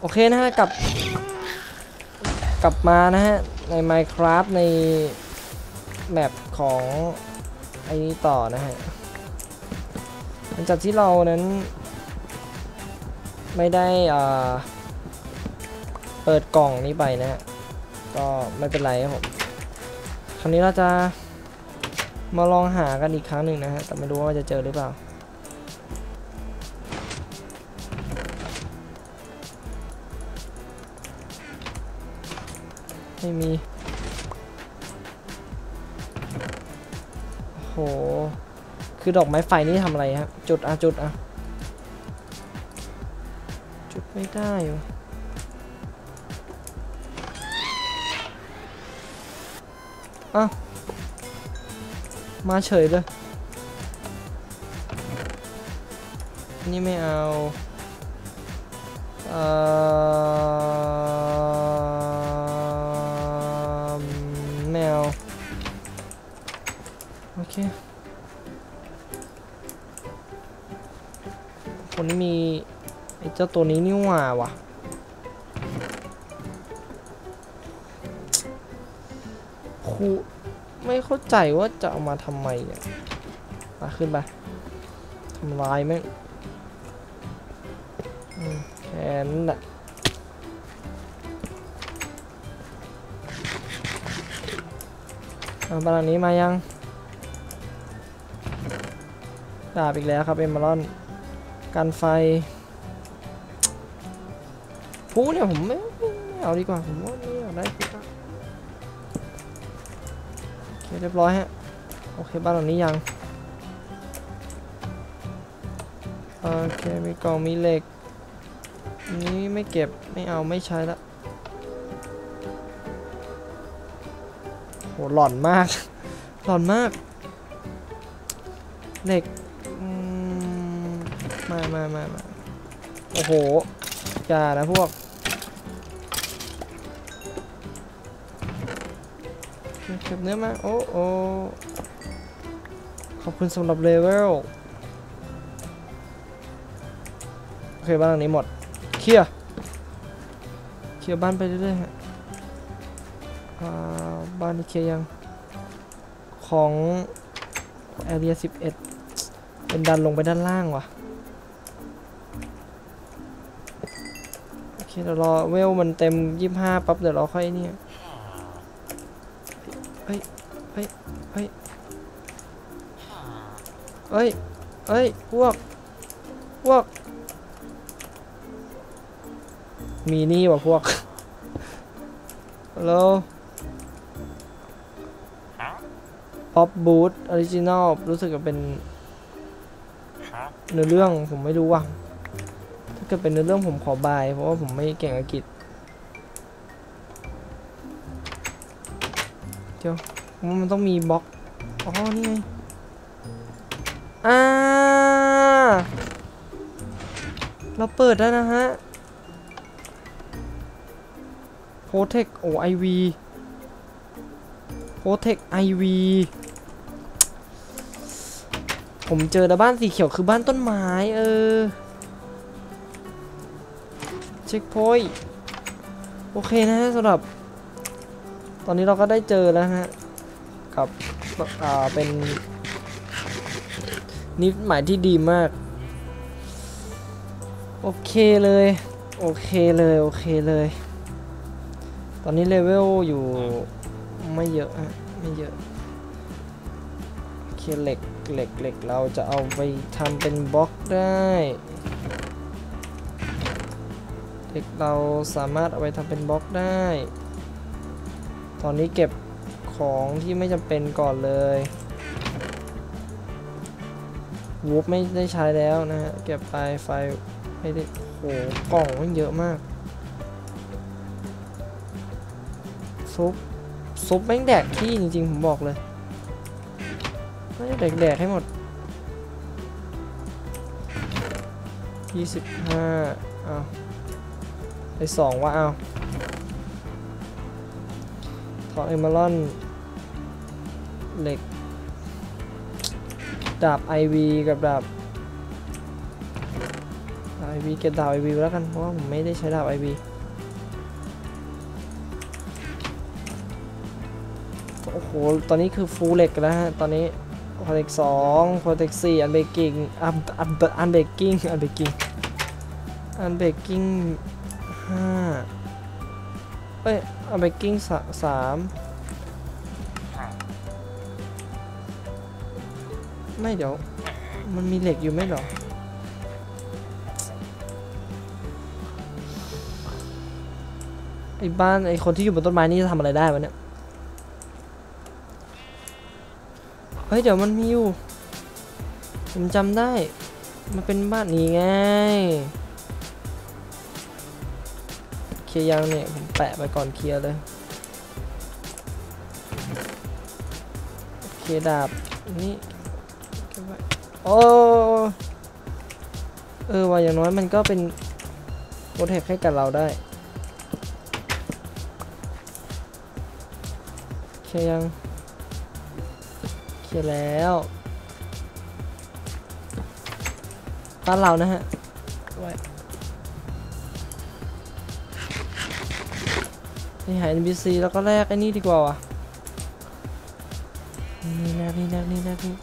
โอเคนะฮะกลับ กลับมานะฮะ ใน Minecraft ในแมปของไอ้นี้ต่อนะฮะหลังจากที่เรานั้น ไม่ได้อ่าเปิดกล่องนี้ไปนะฮะ ก็ไม่เป็นไรครับผม คราวนี้เราจะมาลองหากันอีกครั้งหนึ่งนะฮะ แต่ไม่รู้ว่าจะเจอหรือเปล่า ไม่มี โห คือดอกไม้ไฟนี่ทำอะไรครับจุดอะจุดอะจุดไม่ได้วะอ้าวมาเฉยเลย นี่ไม่เอา เอ่อ คนนี้มีไอ้เจ้าตัวนี้นี่หว่าวะครูไม่เข้าใจว่าจะเอามาทำไมอะมาขึ้นไปทำลายแม่งอืมแค่นั้นแหละเอาบ้านนี้มายังดาบอีกแล้วครับเอมเมอรอน กันไฟพูเนี่ยผมไม่ไม่เอาดีกว่าผมว่าไม่อยากได้พูอะโอเคเรียบร้อยฮะโอเคบ้านหลังนี้ยังโอเคมีกล่องมีเหล็กอันนี้ไม่เก็บไม่เอาไม่ใช้ละโหหล่อนมาก หล่อนมาก เหล็ก มามามามาโอ้โหอย่านะพวกเก็บเนื้อมา โอ้โอขอบคุณสำหรับเลเวล โอเค บ้านหลังนี้หมด เคลียร์เคลียร์บ้านไปเรื่อยๆฮะบ้านนี้เคลียร์ยัง ของแอเรีย11 เป็นดันลงไปด้านล่างว่ะ เคเดี๋ยวรอเวลมันเต็ม25ปั๊บเดี๋ยวเราค่อยเนี่ยเฮ้ยเฮ้ยเฮ้ยเฮ้ยเฮ้ยพวกพวก มีนี่ว่ะพวกฮัลโหลป๊อป boot original รู้สึกจะเป็นเนื้อเรื่องผมไม่รู้ว่ะถ้า เกิดเป็นเรื่องผมขอบาย เพราะว่าผมไม่เก่งอังกฤษเดี๋ยวผมว่ามันต้องมีบล็อกอ๋อนี่ไงอ่าเราเปิดได้วนะฮะโ o เทคโอไอวีโ o เทคไอวีผมเจอแต่บ้านสีเขียวคือบ้านต้นไม้เออ เช็คพอยต์โอเคนะฮะสำหรับ ตอนนี้เราก็ได้เจอแล้วฮะกับอ่าเป็นนิดหมายที่ดีมาก โอเคเลย โอเคเลย โอเคเลย ตอนนี้เลเวลอยู่ไม่เยอะฮะไม่เยอะโอเคเหล็กเหล็กเหล็กเราจะเอาไปทำเป็นบล็อกได้ เหล็กเราสามารถเอาไปทำเป็นบล็อกได้ ตอนนี้เก็บของที่ไม่จำเป็นก่อนเลยวูฟไม่ได้ใช้แล้วนะฮะ เก็บไปไฟไม่ได้โหกล่องมันเยอะมาก ซุป ซุปแม่งแดกที่จริงๆ ผมบอกเลยน่าจะแดกแดกให้หมด 25เอาว ไปสองว่าเอาทองเอมเมอรอนเหล็ก ดาบไอวีกับดาบไอวีเก็บดาบไอวีแล้วกัน เพราะว่าผมไม่ได้ใช้ดาบไอวีโอ้โห ตอนนี้คือ full เหล็กแล้วฮะ ตอนนี้ protect สอง protect สี่ unbreaking อันอัน unbreaking unbreaking unbreaking ห้าเอ้ย unbreaking สามไม่เดี๋ยว มันมีเหล็กอยู่ไหมหรอไอ้บ้านไอ้คนที่อยู่บนต้นไม้นี่จะทำอะไรได้วะเนี่ย เฮ้ยเดี๋ยวมันมีอยู่ ผมจำได้ มันเป็นบ้านนี้ไง ลียร์ยังเนี่ยผมแปะไปก่อนเคลียร์เลยเคียดาบนี่โอ้เออว่าอย่างน้อยมันก็เป็นโปรเทคให้กับเราได้เคลียร์ยังเคลียร์แล้วบ้านเรานะฮะไว้ นี่หาย NPC แล้วก็แลกไอ้นี่ดีกว่าวะนี่แลกนี่แลกนี่แลกนี่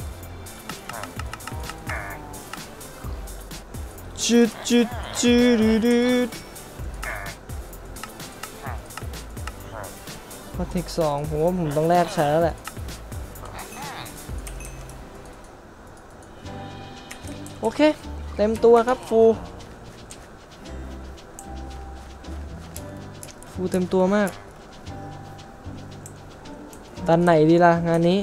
จุดจุดจุดจุดจุดพอเทคสองผมว่าผมต้องแลกใช้แล้วแหละโอเค เต็มตัวครับฟู ฟูเต็มตัวมาก ดันไหนดีล่ะงานนี้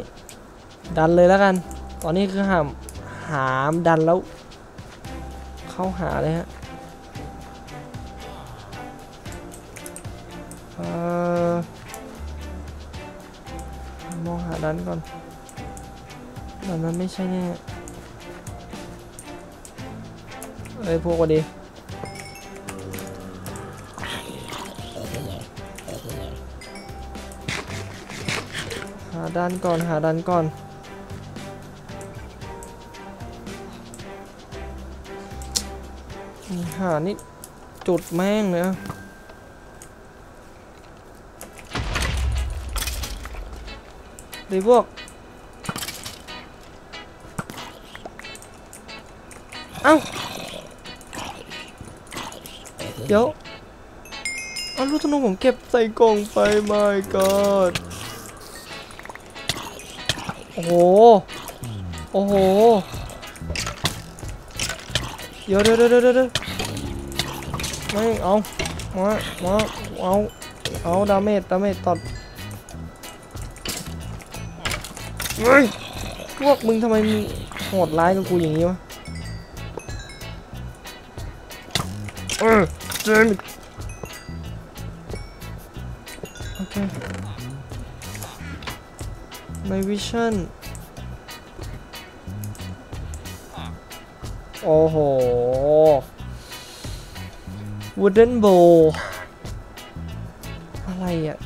ดันเลยแล้วกัน ตอนนี้คือหามหามดันแล้ว เข้าหาเลยฮะออมองหาดันก่อนดันนั้นไม่ใช่แน่เอ้ยพวกวันดี หาดันก่อน หาดันก่อน หานี่จุดแม่งเลยอะดีพวก เอ้า เดี๋ยวเอาลูกธนูผมเก็บใส่กล่องไป my god โอ้โห โอ้โห เดี๋ยวเดี๋ยวเดี๋ยวเดี๋ยวไม่เอามามาเอาเอา damage damage ตัดเฮ้ยพวกมึงทำไมมึงโหดร้ายกับกูอย่างนี้วะเออเจมโอเค My vision โอ้โห wooden bow อะไรอะ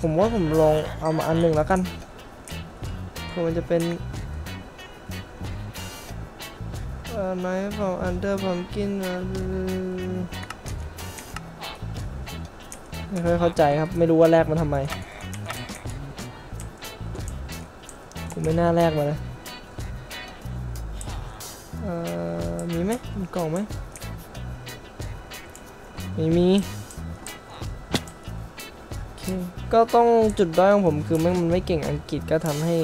ผมว่าผมลองเอามาอันหนึ่งแล้วกันเพื่อมันจะเป็นเอ่อ knife from under pumpkin นะไม่ค่อยเข้าใจครับ ไม่รู้ว่าแลกมันทำไม กูไม่น่าแลกมาเลยเอ่อมีไหมมีกล่องไหมไม่มีโอเคก็ต้องจุดด้อยของผมคือมันมันไม่เก่งอังกฤษก็ทำให้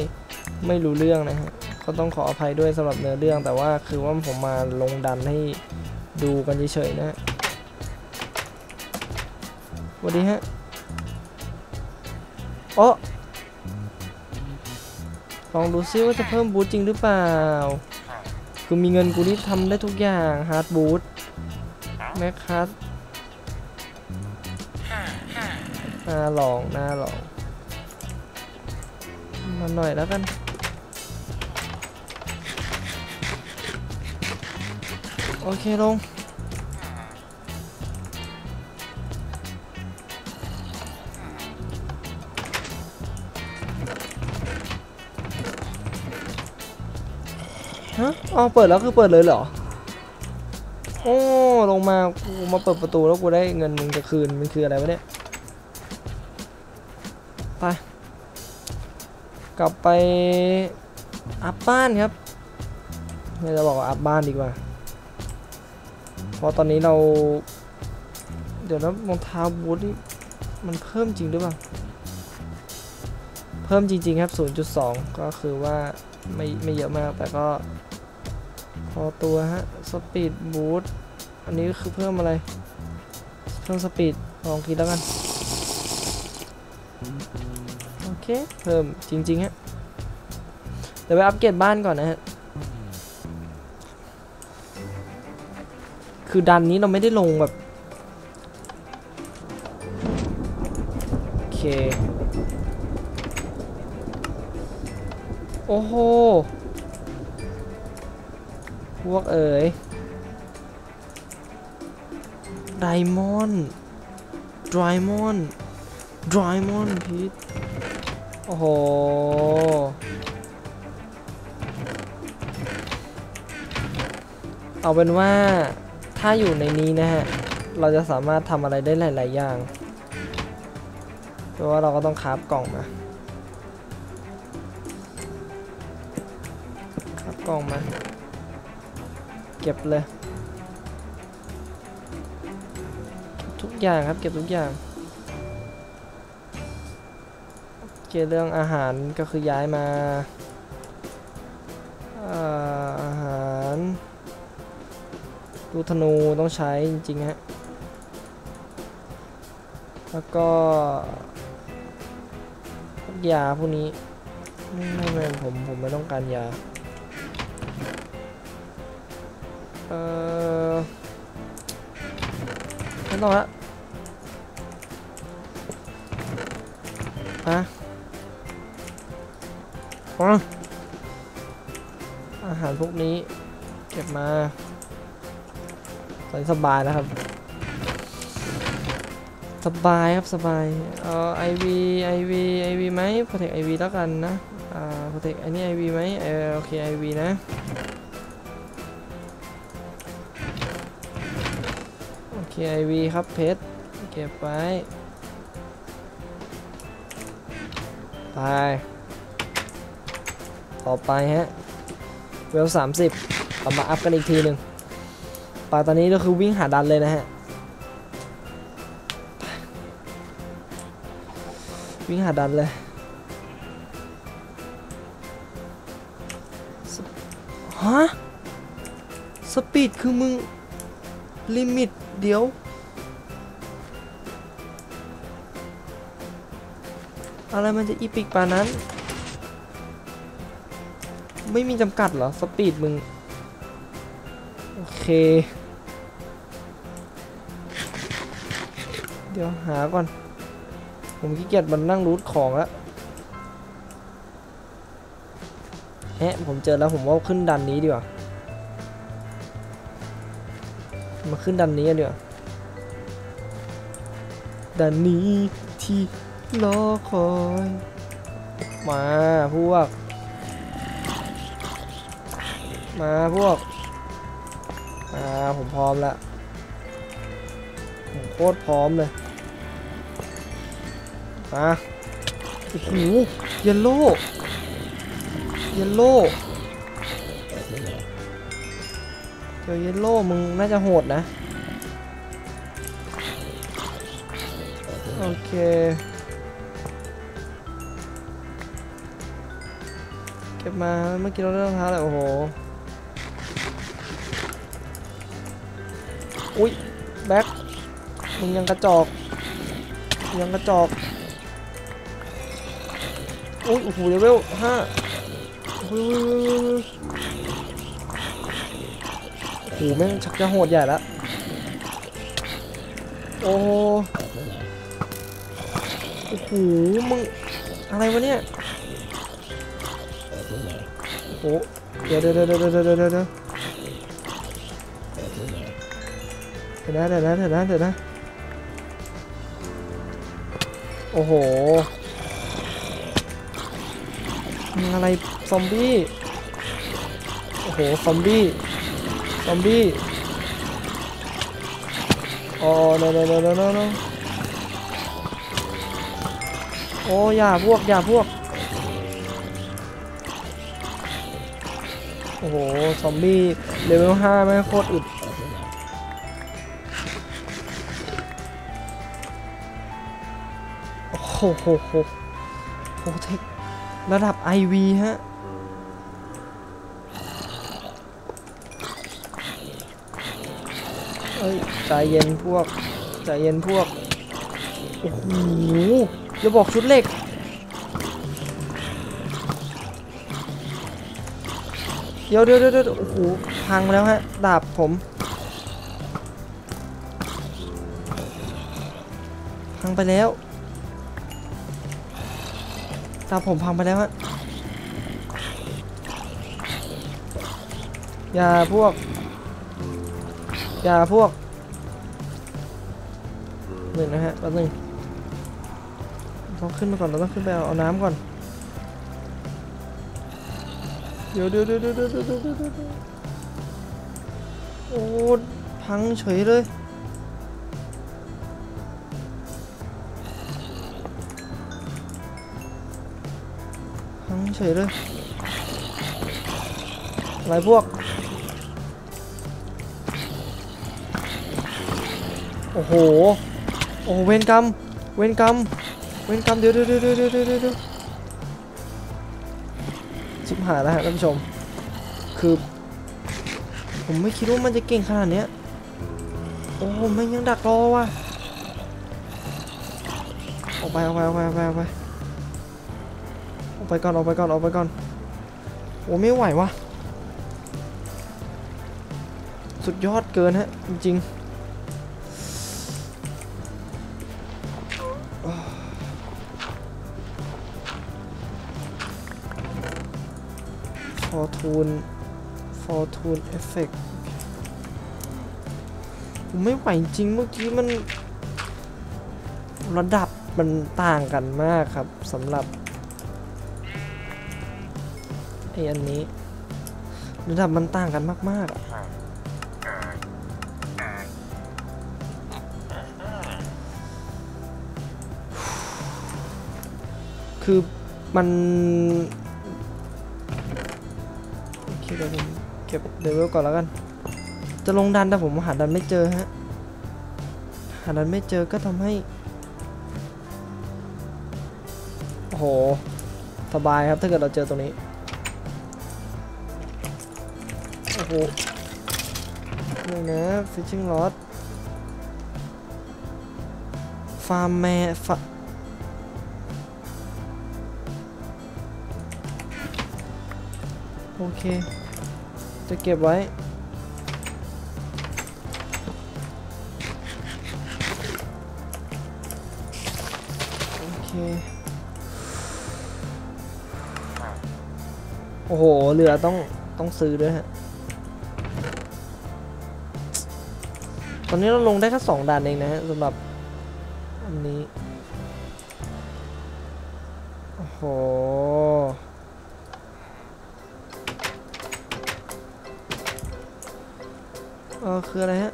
ไม่รู้เรื่องนะฮะก็ต้องขออภัยด้วยสำหรับเนื้อเรื่อง แต่ว่าคือว่าผมมาลงดันให้ดูกันเฉยๆนะฮะสวัสดีฮะโอ้ ลองดูซิว่าจะเพิ่มบูทจริงหรือเปล่าคือมีเงินกูนี่ทำได้ทุกอย่าง heart boot แม็กคัสน่าลองน่าลอง มาหน่อยแล้วกันโอเคลง อ๋อเปิดแล้วคือเปิดเลยเหรอ โอ้ลงมากูมาเปิดประตูแล้วกูได้เงินมึงจะคืนมันคืออะไรวะเนี่ยไปกลับไปอัพบ้านครับไม่จะบอกว่าอัพบ้านดีกว่าเพราะตอนนี้เรา เดี๋ยวนะรองเท้าบูทนี่มันเพิ่มจริงหรือเปล่าเพิ่มจริง ๆ ครับ 0.2 ก็คือว่าไม่ไม่เยอะมากแต่ก็ พอตัวฮะ speed boot อันนี้คือเพิ่มอะไร เพิ่ม speed ลองคิดแล้วกัน โอเค เพิ่มจริงๆฮะเดี๋ยวไปอัปเกรดบ้านก่อนนะฮะ คือดันนี้เราไม่ได้ลงแบบ โอเค โอ้โห พวกเอ๋ยไดมอนด์ไดมอนด์ไดมอนด์พีทโอ้โห เอาเป็นว่าถ้าอยู่ในนี้นะฮะ เราจะสามารถทำอะไรได้หลาย ๆ อย่างเพราะว่าเราก็ต้องคราฟกล่องมาคราฟกล่องมา เก็บเลย ทุกอย่างครับ เก็บทุกอย่างเกี่ยวเรื่องอาหารก็คือย้ายมาอาหารลูธนูต้องใช้จริงๆฮะ แล้วก็พวกยาพวกนี้ไม่ไม่ไม่ผมผมไม่ต้องการยา เออไม่ต้องละอะอ๋ออาหารพวกนี้ เก็บมาใส่สบายนะครับ สบายครับสบาย เออไอวีไอวีไอวีไหมโปรเทคไอวีแล้วกันนะ อ่าโปรเทคอันนี้ไอวีไหมเออโอเคไอวีนะ โอเคไอวีครับเพชรเก็บไว้ไปต่อไปฮะ เวล30เรามา up กันอีกทีหนึ่งไปตอนนี้ก็คือวิ่งหาดันเลยนะฮะ วิ่งหาดันเลยฮะ speed คือมึง limit เดี๋ยว อะไรมันจะอีพิกปานั้น ไม่มีจำกัดเหรอ สปีดมึง โอเค เดี๋ยวหาก่อน ผมขี้เกียจมันนั่งรูทของแล้วแฮะผมเจอแล้วผมว่าขึ้นดันนี้ดีกว่า มาขึ้นดันนี้กันดีกว่าดันนี้ที่รอคอย มาพวก มาพวก มาผมพร้อมแล้วผมโคตรพร้อมเลย มาโอ้โห yellow yellow อ yellow มึงน่าจะโหดนะ โอเค เก็บมาเมื่อกี้เราได้รองเท้าแล้วโอ้โห อุ้ยแบ็คมึงยังกระจอก ยังกระจอก อุ้ยโอ้โหเลเวลห้าโอ้โโอ้แม่งชักจะโหดใหญ่ละโอ้โอ้โหมึงอะไรวะเนี่ยโอ้เดี๋ยวเดี๋ยวเดี๋ยวเดี๋ยวเดี๋ยวเดี๋ยวเดี๋ยวนะเดี๋ยวนะเดี๋นะเดี๋นะโอ้โหมึงอะไรซอมบี้โอ้โหซอมบี้ ซอมบี้โอ้ no no no no no โอ้อย่าพวกอย่าพวก โอ้โห ซอมบี้เลเวล5ไม่โคตรอึดโอ้โหโหโหโหเทคระดับ IV ฮะ ใจเย็นพวกใจเย็นพวกโอ้โหอย่าบอกชุดเหล็กเดี๋ยวเดี๋ยวเดี๋ยวเดี๋ยวโอ้โหพังไปแล้วฮะดาบผมพังไปแล้วดาบผมพังไปแล้วฮะอย่าพวกอย่าพวก นึ่งนะฮะแป๊บนึงต้องขึ้นมาก่อนเราต้องขึ้นไปเอาเอาน้ำก่อนเดี๋ยวเดี๋ยวเดี๋ยวเดี๋ยวเดี๋ยวเดี๋ยวโอ้พังเฉยเลยพังเฉยเลยหลายพวก โอ้โห โอ้เวรกรรมเวรกรรมเวรกรรมเดี๋ยวเดี๋ยวเดี๋ยวเดี๋ยวเดี๋ยวชิบหายแล้วฮะท่านผู้ชม คือ ผมไม่คิดว่ามันจะเก่งขนาดเนี้ยโอ้มันยังดักรอว่ะออกไปออกไปออกไปออกไปออกไปออกไปก่อนออกไปก่อนออกไปก่อนโอ้ไม่ไหวว่ะสุดยอดเกินฮะจริงๆ fortune fortune effectผมไม่ไหวจริงเมื่อกี้มัน ระดับมันต่างกันมากครับสำหรับไออันนี้ ระดับมันต่างกันมากๆอะคือมัน เดี๋ยวผมเก็บ level ก่อนแล้วกัน จะลงดันแต่ผมหาดันไม่เจอฮะ หาดันไม่เจอก็ทำให้ โอ้โห สบายครับถ้าเกิดเราเจอตรงนี้ โอ้โหนี่นะ fishing rod ฟาร์มแมฟาโอเค จะเก็บไว้ โอเค โอ้โหเรือต้องต้องซื้อด้วยฮะ ตอนนี้เราลงได้แค่สองด่านเองนะฮะสำหรับอันนี้ โอ้โห เออคืออะไรฮะ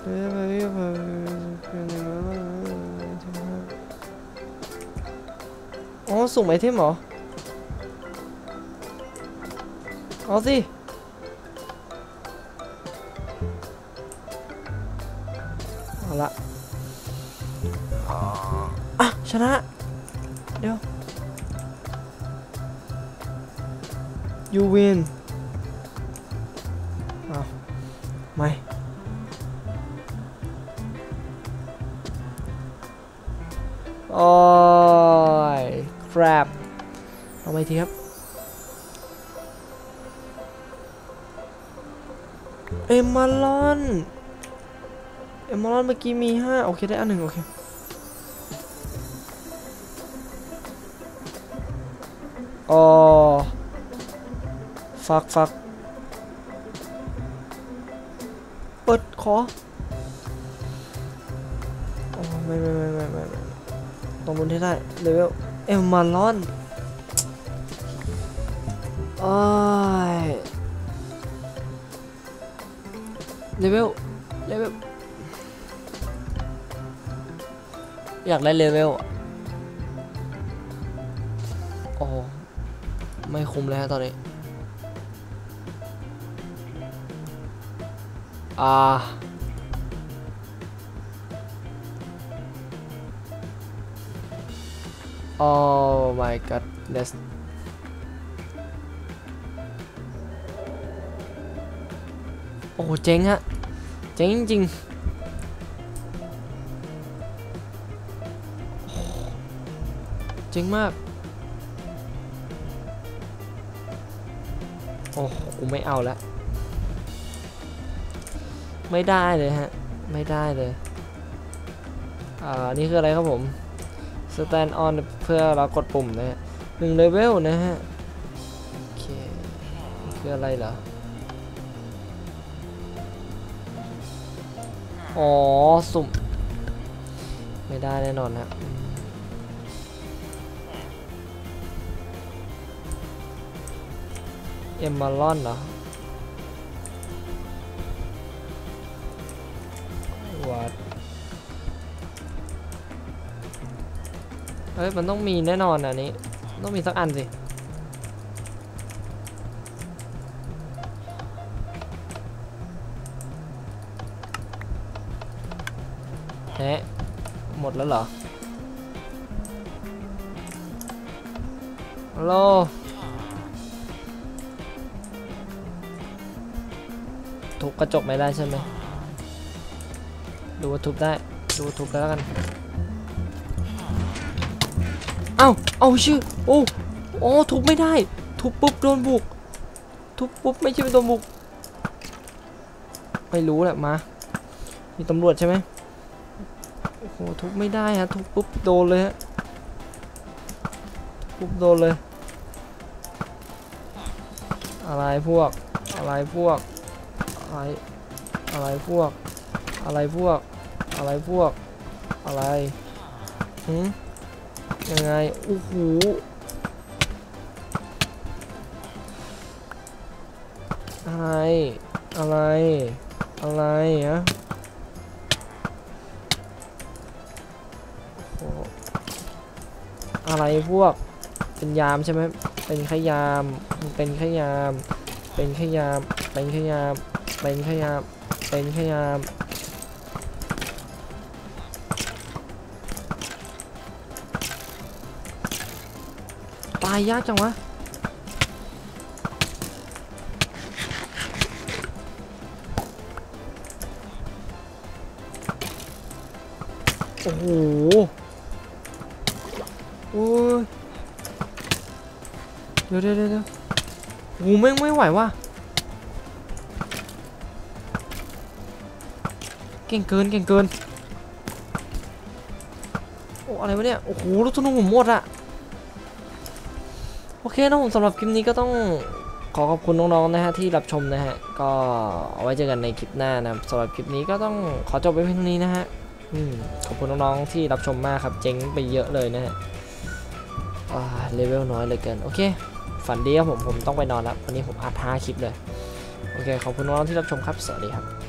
เรือไปวิ่งไปอ๋อสุ่มไอเทมเหรอ เอาสิ เอาละอะ ชนะ เดี๋ยว you win อย crap เอาไปทีครับเอมมาลอนเอมมาลอนเมื่อกี้มีห้าโอเคได้อันหนึ่งโอเคอ๋อฟักฟักเปิดขอ ตรงบนที่ได้เลเวลเอมมาลอนโอ้ยเลเวลเลเวลอยากได้เลเวลอะโอ้ไม่คุ้มเลยฮะตอนนี้อ่า Oh my goodness โอ้โหเจ๋งฮะเจ๋งจริงเจ๋งมาก โอ้โหกูไม่เอาล้วไม่ได้เลยฮะ ไม่ได้เลย อ่า นี่คืออะไรครับผม stand on เพื่อเรากดปุ่มนะฮะหนึ่งเลเวลนะฮะ โอเคนี่คืออะไรเหรอ อ๋อ สุ่ม ไม่ได้แน่นอนครับอืมเอมมาลอนเหรอวัด ฮ้ย มันต้องมีแน่นอนอันนี้ ต้องมีสักอันสิแฮะหมดแล้วเหรอฮัลโหลทุบกระจกไม่ได้ใช่ไหมดูว่าทุบได้ ดูว่าทุบได้แล้วกัน อ้าเอาชื่อโอ้โอ้ทุบไม่ได้ ทุบปุ๊บโดนบุก ทุบปุ๊บไม่ใช่โดนบุก ไม่รู้แหละมามีตำรวจใช่ไหมโอ้โหทุบไม่ได้ฮะทุบปุ๊บโดนเลยฮะทุบโดนเลย อะไรพวก อะไรพวก อะไร อะไรพวก อะไรพวก อะไรพวก อะไรหืม ยังไงโอ้โหอะไร อะไร อะไรฮะอะไรพวก เป็นยามใช่ไหมเป็นแค่ยาม เป็นแค่ยาม เป็นแค่ยาม เป็นแค่ยาม เป็นแค่ยาม เป็นแค่ยามายยากจังวะ โอ้โหโอ้ยเดี๋ยวเดี๋ยวเดี๋ยวโอ้โหแม่ไม่ไหวว่ะ เก่งเกินเก่งเกิน โอ้อะไรวะเนี่ย โอ้โหลูกธนูผมหมดอะ เคนะผมสำหรับคลิปนี้ก็ต้องขอขอบคุณน้องๆนะฮะที่รับชมนะฮะก็เอาไว้เจอกันในคลิปหน้านะครับสำหรับคลิปนี้ก็ต้องขอจบไปเพียงเท่านี้นะฮะอขอบคุณน้องๆที่รับชมมากครับเจ๊งไปเยอะเลยนะฮะเลเวลน้อยเลยเกินโอเค ฝันดีครับผมผมต้องไปนอนแล้ววันนี้ผมอัด5คลิปเลย โอเค ขอบคุณน้องๆที่รับชมครับ สวัสดีครับ